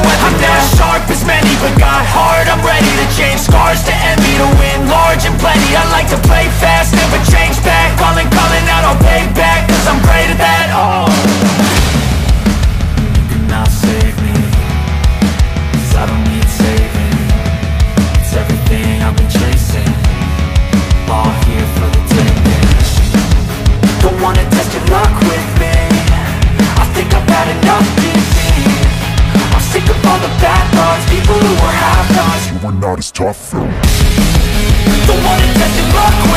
I'm not sharp as many, but got heart, I'm ready to change Scars to envy, to win large and plenty. I like to play fast, never change we're not as tough Don't wanna that your luck.